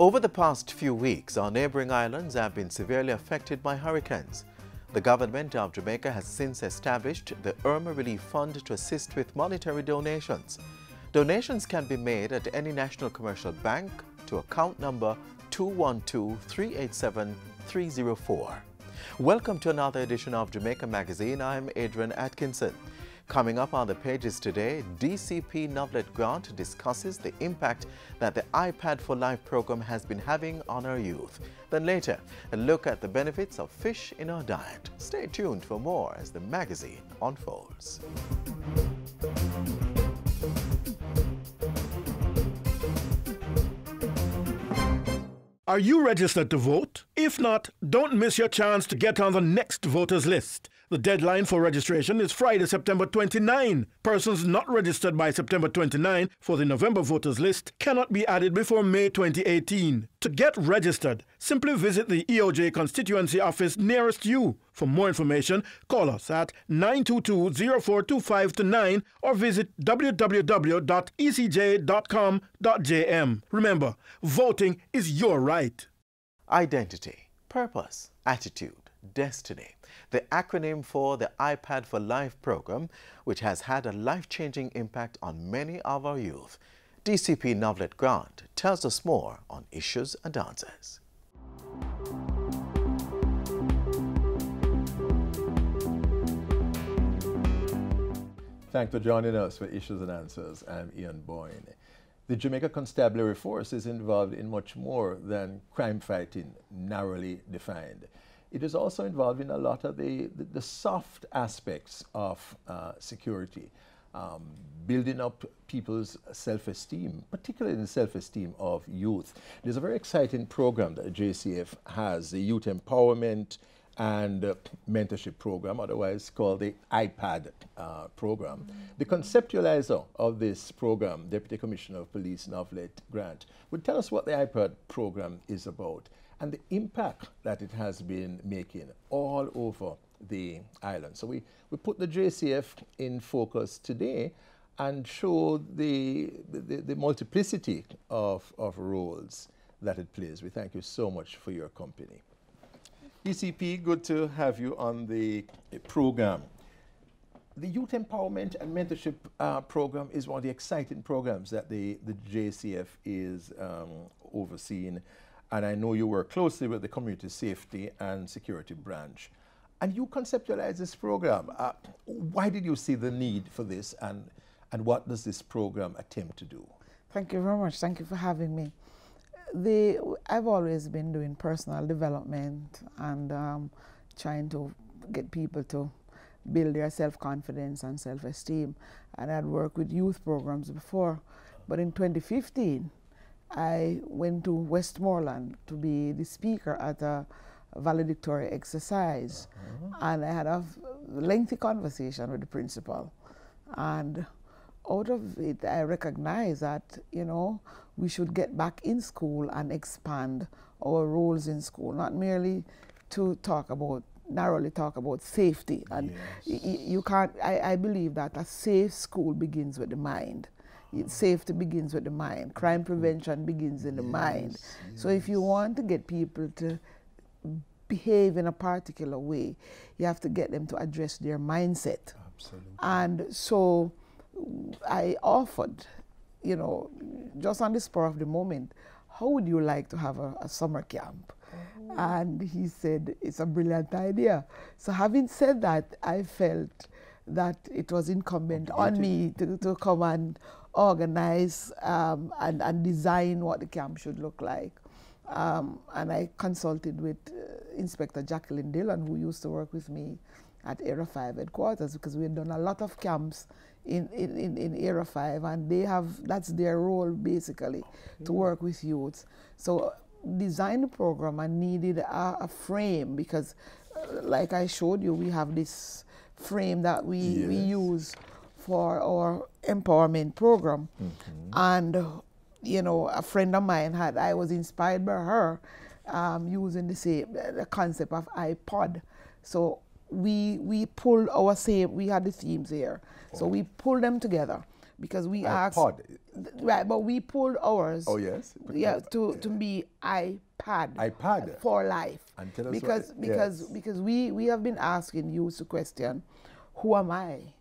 Over the past few weeks, our neighboring islands have been severely affected by hurricanes. The government of Jamaica has since established the Irma Relief Fund to assist with monetary donations. Donations can be made at any national commercial bank to account number 212-387-304. Welcome to another edition of Jamaica Magazine. I'm Adrian Atkinson. Coming up on the pages today, DCP Novlet Grant discusses the impact that the iPad for Life program has been having on our youth. Then later, a look at the benefits of fish in our diet. Stay tuned for more as the magazine unfolds. Are you registered to vote? If not, don't miss your chance to get on the next voters list. The deadline for registration is Friday, September 29. Persons not registered by September 29 for the November voters list cannot be added before May 2018. To get registered, simply visit the EOJ constituency office nearest you. For more information, call us at 922-0425-9 or visit www.ecj.com.jm. Remember, voting is your right. Identity, purpose, attitude, destiny the acronym for the iPad for Life program, which has had a life-changing impact on many of our youth. DCP Novlet Grant tells us more on issues and answers. Thanks for joining us for Issues and Answers. I'm Ian Boyne. The Jamaica Constabulary Force is involved in much more than crime fighting, narrowly defined it is also involved in a lot of the, the, the soft aspects of uh, security, um, building up people's self-esteem, particularly the self-esteem of youth. There's a very exciting program that JCF has, the Youth Empowerment and uh, Mentorship Program, otherwise called the iPad uh, program. Mm -hmm. The conceptualizer of this program, Deputy Commissioner of Police Novlet Grant, would tell us what the iPad program is about and the impact that it has been making all over the island. So we, we put the JCF in focus today and show the, the, the multiplicity of, of roles that it plays. We thank you so much for your company. DCP, good to have you on the program. The Youth Empowerment and Mentorship uh, Program is one of the exciting programs that the, the JCF is um, overseeing and I know you work closely with the Community Safety and Security Branch. And you conceptualized this program. Uh, why did you see the need for this, and, and what does this program attempt to do? Thank you very much. Thank you for having me. The, I've always been doing personal development and um, trying to get people to build their self-confidence and self-esteem. And I'd worked with youth programs before. But in 2015, I went to Westmoreland to be the speaker at a valedictory exercise. Uh -huh. And I had a lengthy conversation with the principal. And out of it, I recognized that, you know, we should get back in school and expand our roles in school, not merely to talk about, narrowly talk about safety. And yes. you can't, I, I believe that a safe school begins with the mind safety begins with the mind. Crime prevention begins in the yes, mind. Yes. So if you want to get people to behave in a particular way, you have to get them to address their mindset. Absolutely. And so I offered, you know, just on the spur of the moment, how would you like to have a, a summer camp? Oh. And he said, it's a brilliant idea. So having said that, I felt that it was incumbent on me to, to come and organize um, and, and design what the camp should look like. Um, and I consulted with uh, Inspector Jacqueline Dillon, who used to work with me at Area 5 headquarters, because we had done a lot of camps in, in, in, in Area 5, and they have, that's their role basically, to work with youths. So design the program and needed a, a frame, because uh, like I showed you, we have this frame that we, yes. we use for our empowerment program. Mm -hmm. And, you know, a friend of mine had, I was inspired by her um, using the same, the concept of iPod. So we, we pulled our same, we had the themes here. Oh. So we pulled them together because we iPod. asked. right, but we pulled ours. Oh, yes? Yeah, to, to be iPad. iPad. For life. And tell us what- because because yes. because we, we have been asking you the question, who am I?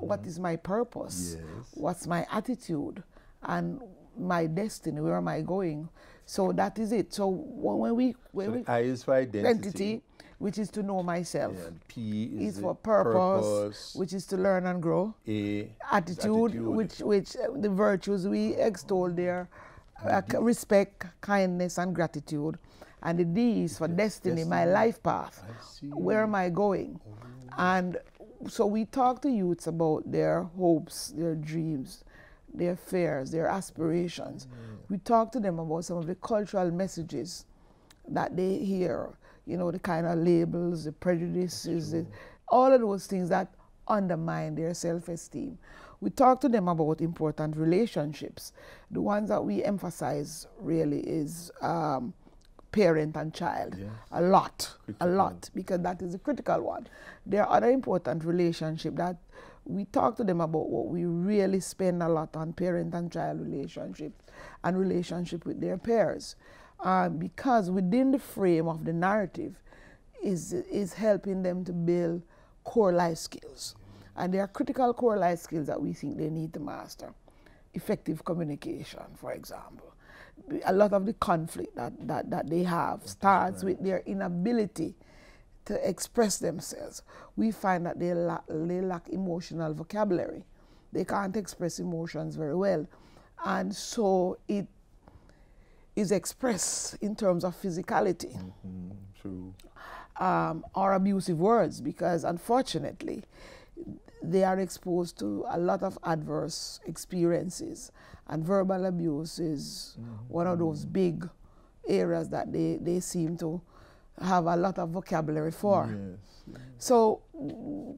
What is my purpose? Mm-hmm. Yes. What's my attitude? And my destiny, where am I going? So that is it. So when we when So we I is for identity. identity, which is to know myself. Yeah, and P is Is for purpose, purpose. which is to learn and grow. A is attitude, which which uh, the virtues we extol there, uh, respect, kindness, and gratitude, and the D is for destiny, my life path. I see. Where am I going? And so we talk to youths about their hopes, their dreams, their fears, their aspirations. We talk to them about some of the cultural messages that they hear, you know, the kind of labels, the prejudices, the, all of those things that undermine their self esteem. We talk to them about important relationships. The ones that we emphasize really is um, parent and child. Yes. A lot, a lot, because that is a critical one. There are other important relationships that we talk to them about what we really spend a lot on parent and child relationship and relationship with their peers. Um, because within the frame of the narrative is, is helping them to build core life skills. And there are critical core life skills that we think they need to master. Effective communication, for example. A lot of the conflict that, that, that they have starts with their inability to express themselves. We find that they lack, they lack emotional vocabulary. They can't express emotions very well. And so it is expressed in terms of physicality Mm, true. um, or abusive words because unfortunately they are exposed to a lot of adverse experiences and verbal abuse is mm-hmm. one of those mm-hmm. big areas that they, they seem to have a lot of vocabulary for. Yes. So,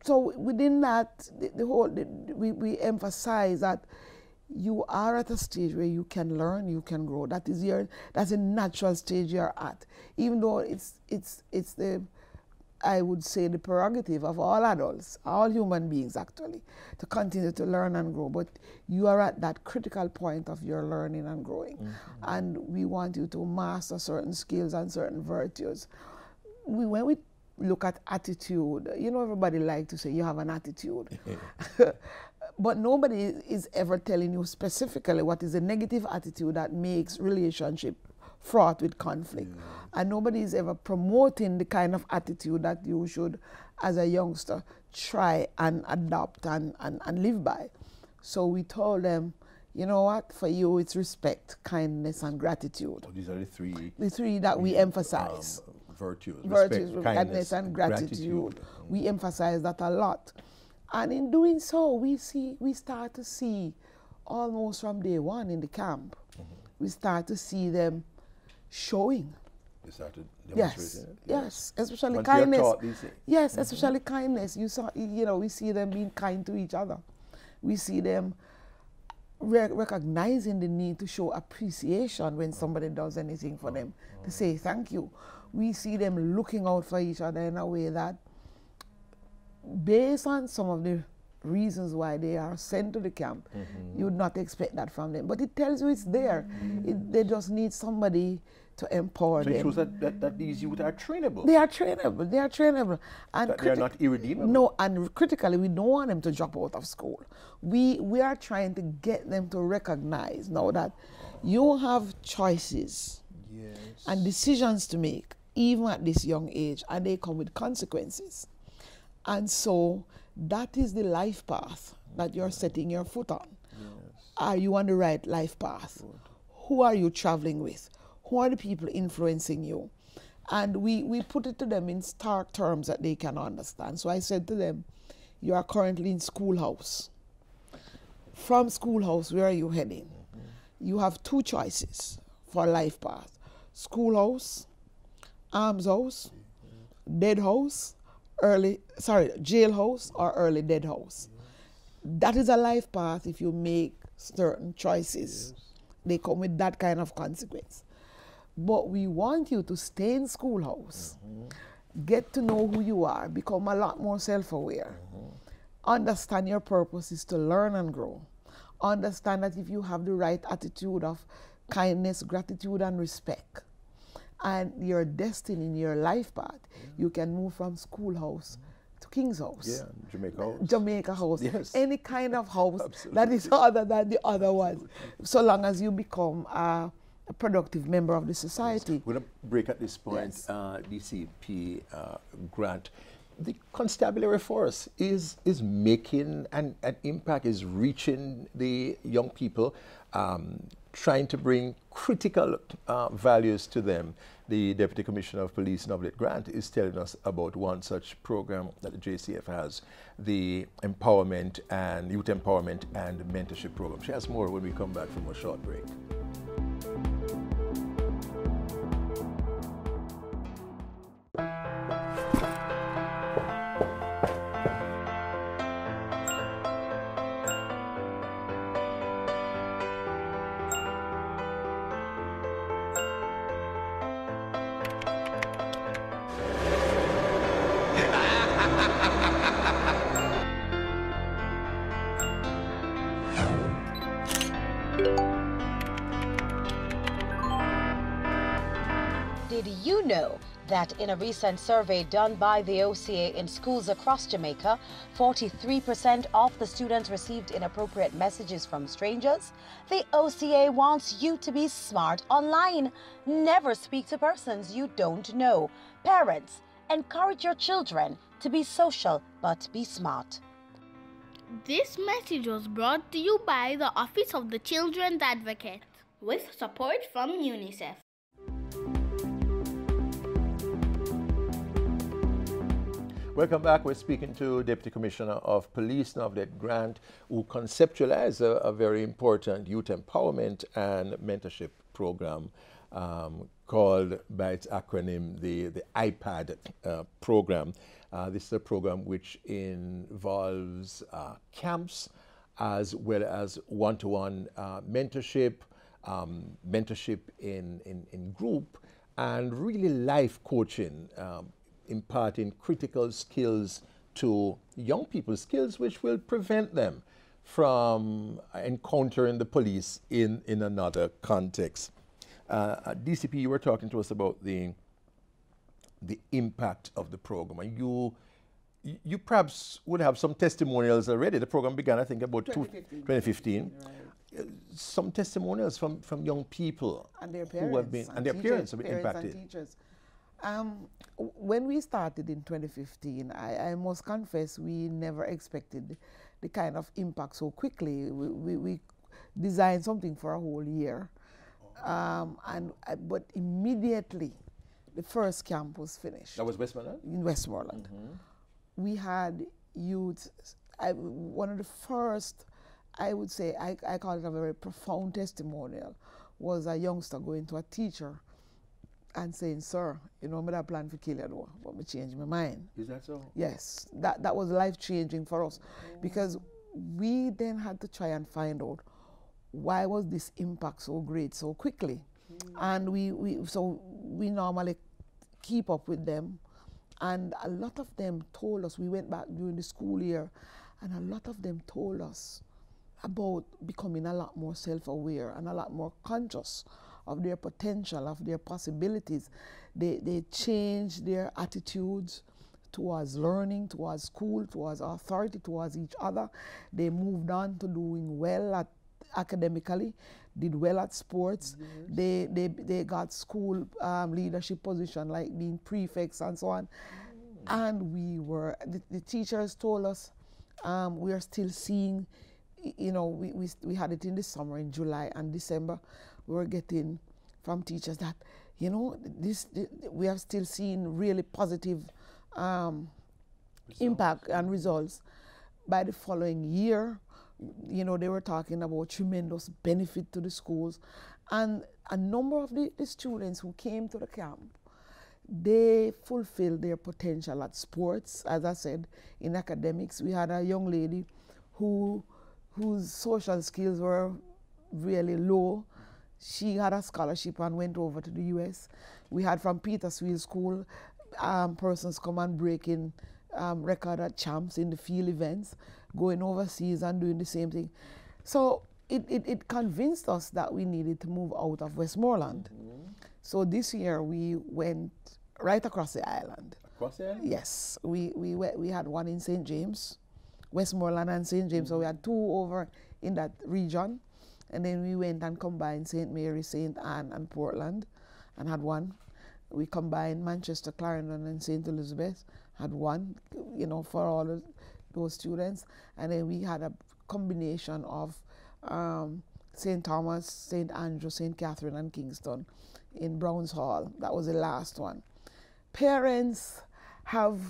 so within that, the, the whole the, we, we emphasize that you are at a stage where you can learn, you can grow. That is your that's a natural stage you're at. Even though it's it's it's the I would say the prerogative of all adults, all human beings actually, to continue to learn and grow. But you are at that critical point of your learning and growing. Mm-hmm. And we want you to master certain skills and certain virtues. We, when we look at attitude, you know, everybody likes to say you have an attitude. but nobody is ever telling you specifically what is a negative attitude that makes relationship fraught with conflict. And nobody is ever promoting the kind of attitude that you should, as a youngster, try and adopt and, and, and live by. So we told them, you know what, for you it's respect, kindness, and gratitude. So these are the three The three that we um, emphasize virtues. virtues, Respect, kindness, and gratitude. We emphasize that a lot. And in doing so, we see we start to see almost from day one in the camp, we start to see them showing. They started Yes, demonstrating it. yes, especially Once kindness. taught these things. Yes, mm-hmm. especially kindness. You saw, you know, we see them being kind to each other. We see them re- recognizing the need to show appreciation when somebody does anything for oh, them, oh. to say thank you. We see them looking out for each other in a way that, based on some of the reasons why they are sent to the camp, mm-hmm. you would not expect that from them. But it tells you it's there. Mm-hmm. It, they just need somebody to empower So it them. shows that, that, that these youth are trainable. They are trainable. They are trainable. And That they are not irredeemable. No, and critically, we don't want them to drop out of school. We we are trying to get them to recognize now that you have choices Yes. and decisions to make, even at this young age, and they come with consequences. And so that is the life path that you're setting your foot on. Are you on the right life path? Who are you traveling with? Who are the people influencing you? And we, we put it to them in stark terms that they can understand. So I said to them, You are currently in schoolhouse. From schoolhouse, where are you heading? Mm-hmm. You have two choices for life path schoolhouse, arms house, mm-hmm. dead house, early, sorry, jailhouse, or early dead house. Mm-hmm. That is a life path if you make certain choices. They come with that kind of consequence. But we want you to stay in schoolhouse, mm-hmm. get to know who you are, become a lot more self aware, mm-hmm. understand your purpose is to learn and grow, understand that if you have the right attitude of kindness, gratitude, and respect, and your destiny in your life path, yeah. you can move from schoolhouse to King's House. Yeah, Jamaica House. Jamaica House. Yes. Any kind of house that is other than the other ones, so long as you become a, a productive member of the society. Yes. We're going to break at this point. Yes. Uh, DCP uh, grant the constabulary force is is making an, an impact, is reaching the young people, um, trying to bring critical uh, values to them. The Deputy Commissioner of Police, Novlet Grant, is telling us about one such program that the JCF has, the empowerment and youth empowerment and mentorship program. She has more when we come back from a short break. That in a recent survey done by the OCA in schools across Jamaica, 43% of the students received inappropriate messages from strangers. The OCA wants you to be smart online. Never speak to persons you don't know. Parents, encourage your children to be social but be smart. This message was brought to you by the Office of the Children's Advocate with support from UNICEF. Welcome back. We're speaking to Deputy Commissioner of Police, Novlet Grant, who conceptualized a, a, very important youth empowerment and mentorship program um, called, by its acronym, the, the IPAD uh, program. Uh, this is a program which involves uh, camps as well as one-to-one uh, mentorship, um, mentorship in, in, in, group, and really life coaching um, imparting critical skills to young people, skills which will prevent them from encountering the police in, in another context. Uh, uh DCP, you were talking to us about the, the impact of the program, and you, you perhaps would have some testimonials already. The program began, I think, about 2015. 2015. Right. Uh, some testimonials from, from young people and their parents who have been and, and their teachers, parents have been parents impacted. Um, when we started in 2015, I, I, must confess we never expected the kind of impact so quickly. We, we, we designed something for a whole year, um, and uh, but immediately the first camp was finished. That was Westmoreland. In Westmoreland, mm -hmm. we had youth. I, one of the first, I would say, I, I call it a very profound testimonial, was a youngster going to a teacher and saying, sir, you know, I plan to kill you though, but me change my mind. Is that so? Yes. That that was life changing for us. Oh. Because we then had to try and find out why was this impact so great so quickly. Mm. And we, we so we normally keep up with them. And a lot of them told us, we went back during the school year, and a lot of them told us about becoming a lot more self aware and a lot more conscious of their potential, of their possibilities. They, they change their attitudes towards learning, towards school, towards authority, towards each other. They moved on to doing well at academically, did well at sports. Yes. They, they, they got school um, leadership position like being prefects and so on. Mm. And we were, the, the, teachers told us um, we are still seeing, you know, we, we, we had it in the summer, in July and December we were getting from teachers that, you know, this, this we have still seen really positive um, impact and results. By the following year, you know, they were talking about tremendous benefit to the schools. And a number of the, the students who came to the camp, they fulfilled their potential at sports, as I said, in academics. We had a young lady who whose social skills were really low she had a scholarship and went over to the US. We had from Petersfield School um, persons come and breaking um, record at champs in the field events, going overseas and doing the same thing. So it, it, it convinced us that we needed to move out of Westmoreland. So this year we went right across the island. Across the island? Yes, we, we, we, we had one in St. James, Westmoreland and St. James. So we had two over in that region. And then we went and combined St. Mary, St. Ann, and Portland and had one. We combined Manchester, Clarendon, and St. Elizabeth, had one, you know, for all of those students. And then we had a combination of um, St. Thomas, St. Andrew, St. Catherine, and Kingston in Browns Hall. That was the last one. Parents have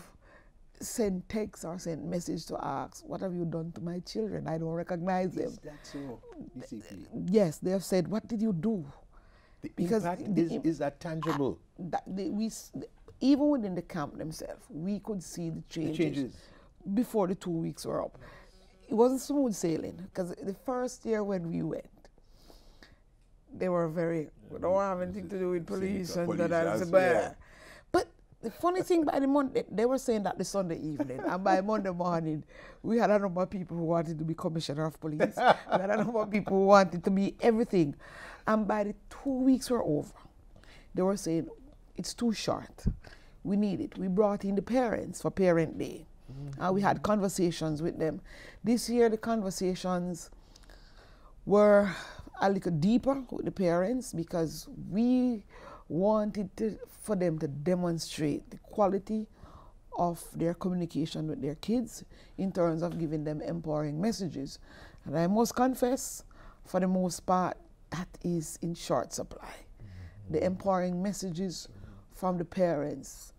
sent texts or send message to ask, what have you done to my children? I don't recognize them. Is that so? Yes, they have said, what did you do? The Because impact the is, is that tangible? Ah, that they, we, even within the camp themselves, we could see the The changes, changes. before the two weeks were up. It wasn't smooth sailing because the first year when we went, they were very, we don't mm, have anything to do with police and that. that's- and blah." yeah. The funny thing by the Monday, they were saying that the Sunday evening, and by Monday morning, we had a number of people who wanted to be commissioner of police. we had a number of people who wanted to be everything. And by the two weeks were over, they were saying, it's too short. We need it. We brought in the parents for Parent Day. Mm-hmm. And we had conversations with them. This year, the conversations were a little deeper with the parents because we wanted to, for them to demonstrate the quality of their communication with their kids in terms of giving them empowering messages. And I must confess, for the most part, that is in short supply. Mm-hmm. The empowering messages from the parents,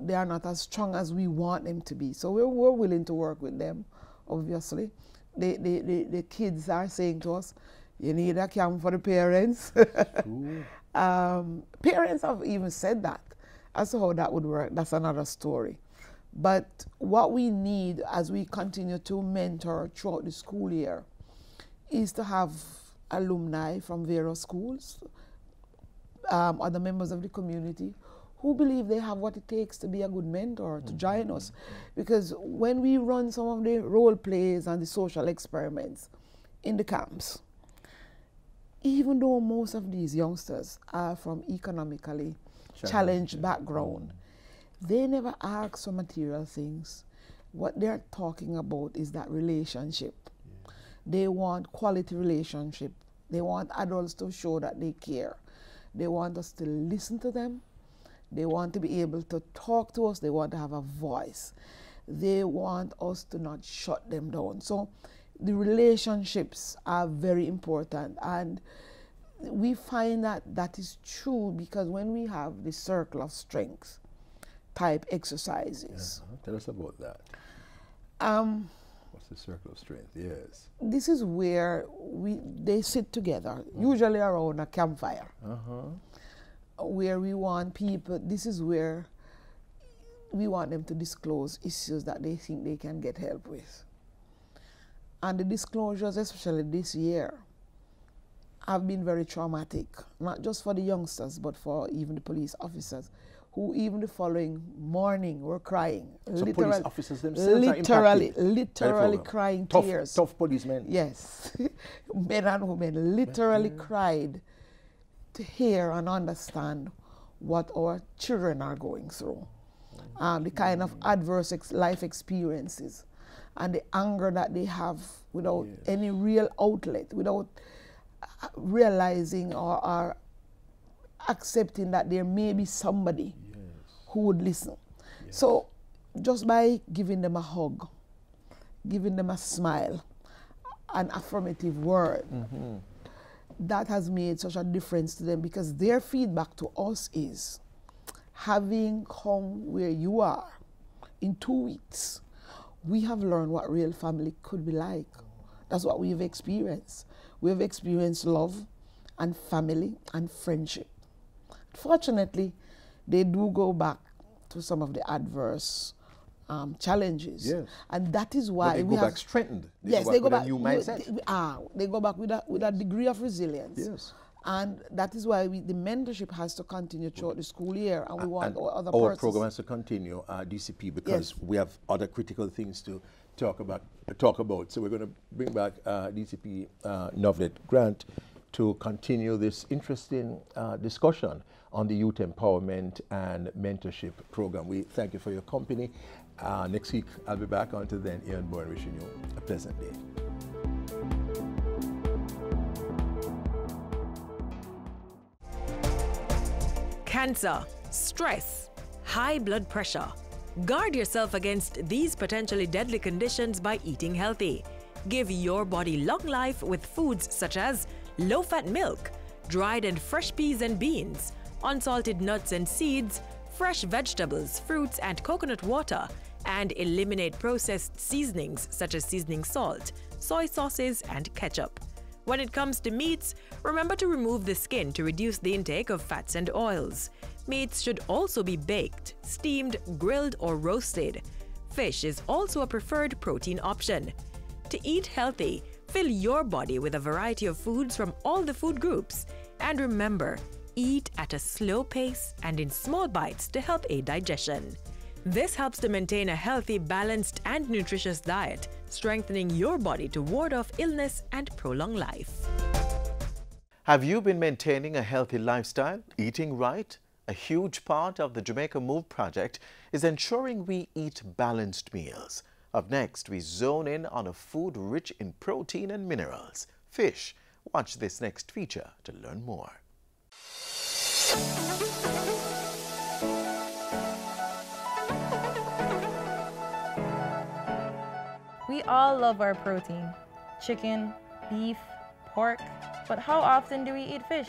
they are not as strong as we want them to be. So we're, we're willing to work with them, obviously. The, the, the, the kids are saying to us, you need a camp for the parents. um, parents have even said that. As to how that would work, that's another story. But what we need as we continue to mentor throughout the school year is to have alumni from various schools, um, other members of the community who believe they have what it takes to be a good mentor to join us. Because when we run some of the role plays and the social experiments in the camps, even though most of these youngsters are from economically challenged background, they never ask for material things. What they're talking about is that relationship. They want quality relationship. They want adults to show that they care. They want us to listen to them. They want to be able to talk to us. They want to have a voice. They want us to not shut them down. So the relationships are very important. And we find that that is true because when we have the circle of strength type exercises, Uh-huh. Tell us about that. um, What's the circle of strength? Yes. this is where we they sit together, usually around a campfire, Uh-huh. where we want people. This is where we want them to disclose issues that they think they can get help with. And the disclosures, especially this year, have been very traumatic, not just for the youngsters, but for even the police officers, who even the following morning were crying. So police officers themselves are literally, literally crying Tough, tears. tough policemen. Yes, men and women literally cried to hear and understand what our children are going through, um, the kind of adverse ex- life experiences, and the anger that they have without any real outlet, without uh, realizing or, or accepting that there may be somebody who would listen. So, just by giving them a hug, giving them a smile, an affirmative word, that has made such a difference to them because their feedback to us is having come where you are in two weeks, we have learned what real family could be like. That's what we've experienced. We've experienced love and family and friendship. Fortunately, they do go back to some of the adverse um, challenges. Yes. And that is why But they we go have back strengthened. They yes, go they back go with a back. new mindset. they- ah, they go back with a with a degree of resilience. Yes. And that is why we, the mentorship has to continue throughout the school year, and we want and other our persons. program has to continue, uh, DCP, because we have other critical things to talk about. Talk about. So we're going to bring back uh, DCP uh, Novlet Grant to continue this interesting uh, discussion on the youth empowerment and mentorship program. We thank you for your company. Uh, next week, I'll be back. Until then, Ian Boyne wishing you a pleasant day. Cancer, stress, high blood pressure. Guard yourself against these potentially deadly conditions by eating healthy. Give your body long life with foods such as low fat milk, dried and fresh peas and beans, unsalted nuts and seeds, fresh vegetables, fruits, and coconut water, and eliminate processed seasonings such as seasoning salt, soy sauces, and ketchup. When it comes to meats, remember to remove the skin to reduce the intake of fats and oils. Meats should also be baked, steamed, grilled, or roasted. Fish is also a preferred protein option. To eat healthy, fill your body with a variety of foods from all the food groups. And remember, eat at a slow pace and in small bites to help aid digestion. This helps to maintain a healthy, balanced, and nutritious diet, strengthening your body to ward off illness and prolong life. Have you been maintaining a healthy lifestyle, eating right? A huge part of the Jamaica Move project is ensuring we eat balanced meals. Up next, we zone in on a food rich in protein and minerals, fish. Watch this next feature to learn more. All love our protein chicken, beef, pork. But how often do we eat fish?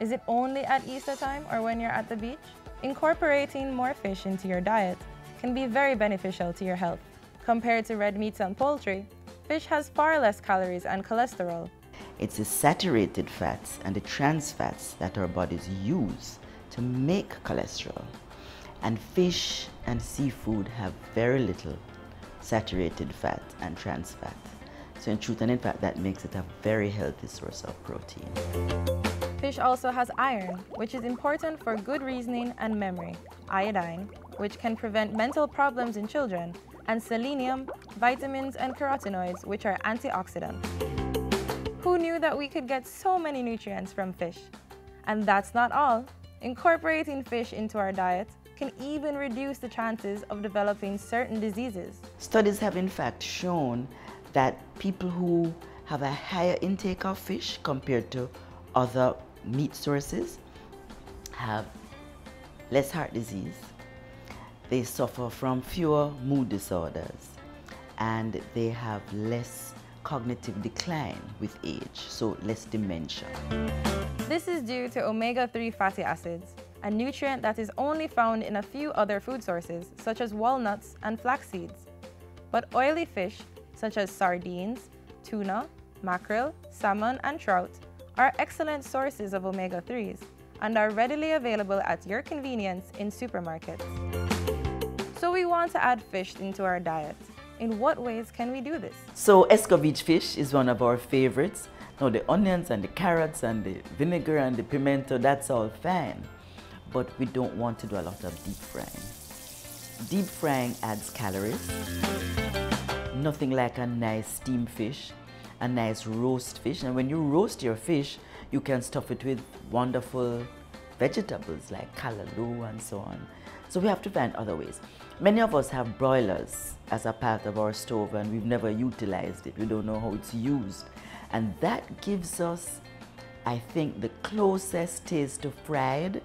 Is it only at Easter time or when you're at the beach? Incorporating more fish into your diet can be very beneficial to your health. Compared to red meats and poultry, fish has far less calories and cholesterol. It's the saturated fats and the trans fats that our bodies use to make cholesterol. And fish and seafood have very little saturated fat and trans fat. So in truth and in fact, that makes it a very healthy source of protein. Fish also has iron, which is important for good reasoning and memory, iodine, which can prevent mental problems in children, and selenium, vitamins, and carotenoids, which are antioxidants. Who knew that we could get so many nutrients from fish? And that's not all. Incorporating fish into our diet can even reduce the chances of developing certain diseases. Studies have in fact shown that people who have a higher intake of fish compared to other meat sources have less heart disease, they suffer from fewer mood disorders, and they have less cognitive decline with age, so less dementia. This is due to omega-3 fatty acids, a nutrient that is only found in a few other food sources, such as walnuts and flax seeds. But oily fish, such as sardines, tuna, mackerel, salmon, and trout, are excellent sources of omega-3s and are readily available at your convenience in supermarkets. So we want to add fish into our diet. In what ways can we do this? So escovitch fish is one of our favorites. Now the onions and the carrots and the vinegar and the pimento, that's all fine but we don't want to do a lot of deep frying. Deep frying adds calories. Nothing like a nice steamed fish, a nice roast fish. And when you roast your fish, you can stuff it with wonderful vegetables like callaloo and so on. So we have to find other ways. Many of us have broilers as a part of our stove and we've never utilized it. We don't know how it's used. And that gives us, I think, the closest taste to fried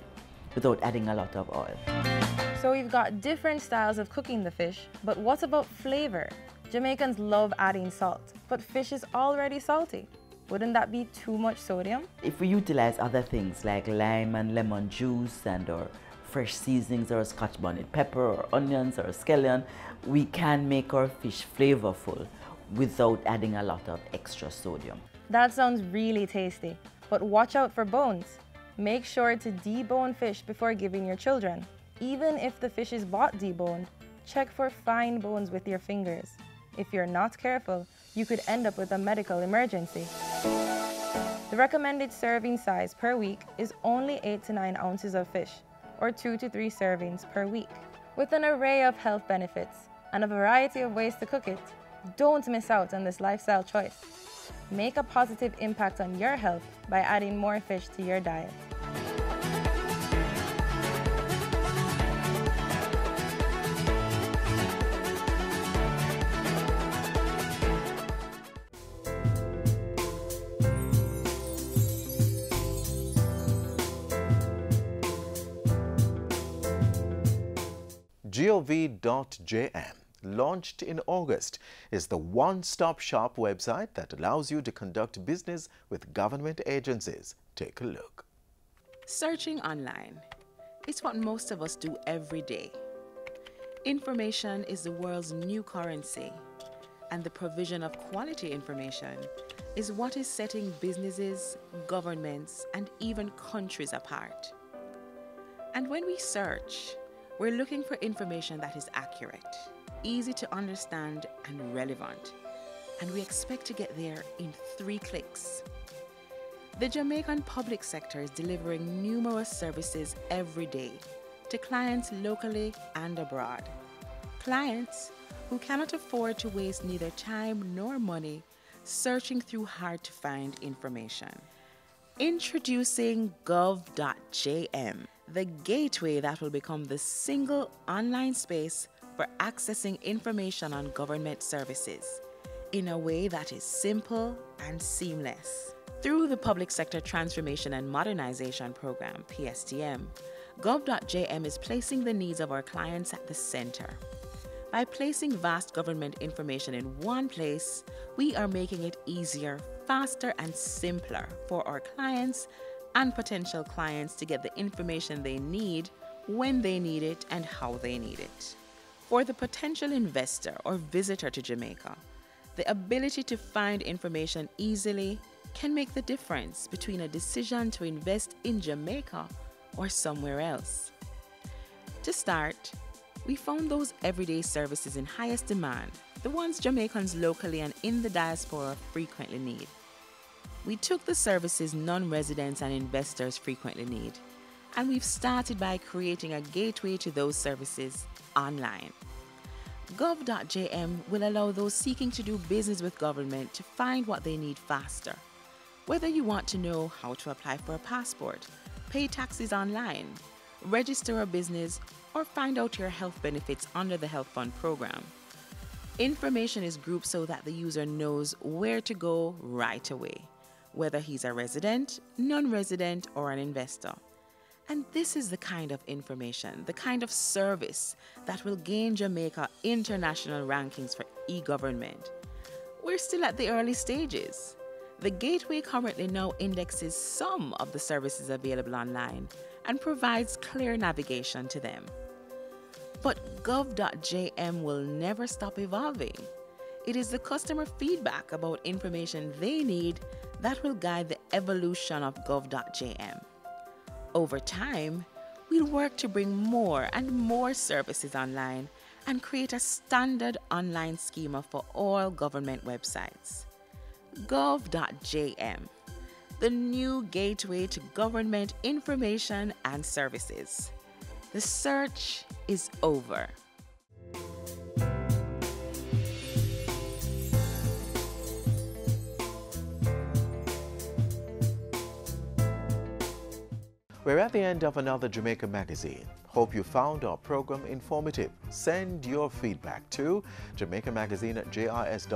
without adding a lot of oil. So we've got different styles of cooking the fish, but what about flavor? Jamaicans love adding salt, but fish is already salty. Wouldn't that be too much sodium? If we utilize other things like lime and lemon juice and or fresh seasonings or scotch bonnet pepper or onions or scallion, we can make our fish flavorful without adding a lot of extra sodium. That sounds really tasty, but watch out for bones. Make sure to debone fish before giving your children. Even if the fish is bought deboned, check for fine bones with your fingers. If you're not careful, you could end up with a medical emergency. The recommended serving size per week is only 8 to 9 ounces of fish, or 2 to 3 servings per week. With an array of health benefits and a variety of ways to cook it, Don't miss out on this lifestyle choice. Make a positive impact on your health by adding more fish to your diet. gov.jm launched in August, is the one-stop shop website that allows you to conduct business with government agencies. Take a look. Searching online is what most of us do every day. Information is the world's new currency, and the provision of quality information is what is setting businesses, governments, and even countries apart. And when we search, we're looking for information that is accurate, easy to understand, and relevant. And we expect to get there in three clicks. The Jamaican public sector is delivering numerous services every day to clients locally and abroad. Clients who cannot afford to waste neither time nor money searching through hard to find information. Introducing gov.jm the gateway that will become the single online space for accessing information on government services in a way that is simple and seamless. Through the Public Sector Transformation and Modernization Program, PSTM, Gov.jm is placing the needs of our clients at the center. By placing vast government information in one place, we are making it easier, faster, and simpler for our clients and potential clients to get the information they need when they need it and how they need it. For the potential investor or visitor to Jamaica, the ability to find information easily can make the difference between a decision to invest in Jamaica or somewhere else. To start, we found those everyday services in highest demand, the ones Jamaicans locally and in the diaspora frequently need. We took the services non residents and investors frequently need, and we've started by creating a gateway to those services online. Gov.jm will allow those seeking to do business with government to find what they need faster. Whether you want to know how to apply for a passport, pay taxes online, register a business, or find out your health benefits under the Health Fund program. Information is grouped so that the user knows where to go right away whether he's a resident, non resident, or an investor. And this is the kind of information, the kind of service that will gain Jamaica international rankings for e government. We're still at the early stages. The Gateway currently now indexes some of the services available online and provides clear navigation to them. But gov.jm will never stop evolving. It is the customer feedback about information they need that will guide the evolution of gov.jm. Over time, we'll work to bring more and more services online and create a standard online schema for all government websites. gov.jm, the new gateway to government information and services. The search is over. We're at the end of another Jamaica magazine. Hope you found our program informative. Send your feedback to Jamaica Magazine at jis.gov.jm.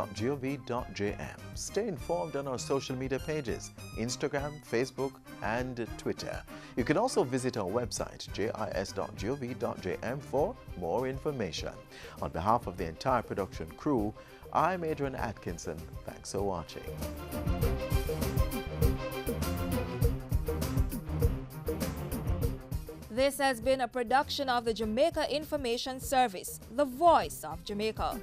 Stay informed on our social media pages, Instagram, Facebook, and Twitter. You can also visit our website, jis.gov.jm for more information. On behalf of the entire production crew, I'm Adrian Atkinson. Thanks for watching. This has been a production of the Jamaica Information Service, the voice of Jamaica.